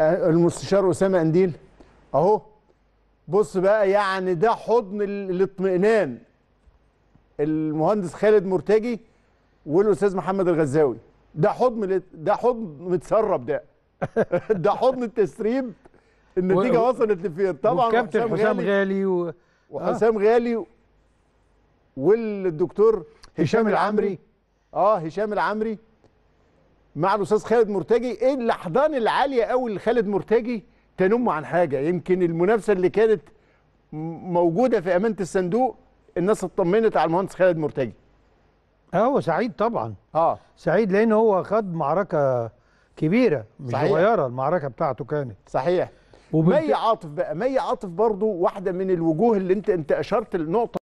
آه، المستشار أسامة انديل أهو. بص بقى يعني ده حضن ال- الاطمئنان. المهندس خالد مرتجي والأستاذ محمد الغزاوي. ده حضن ده حضن متسرب ده. ده حضن التسريب. النتيجة و- وصلت لفين؟ طبعا وحسام حسام غالي. و... وحسام غالي والدكتور هشام العمري. آه هشام العمري. مع الأستاذ خالد مرتجي. إيه الاحضان العالية قوي لخالد مرتجي تنم عن حاجة؟ يمكن المنافسة اللي كانت موجودة في أمانة الصندوق الناس اطمنت على المهندس خالد مرتجي. آه هو سعيد طبعا. آه. سعيد لأن هو خد معركة كبيرة مش. صغيرة المعركة بتاعته كانت. صحيح. وبنت- مي عاطف بقى مي عاطف برضو واحدة من الوجوه اللي أنت أنت أشرت النقطه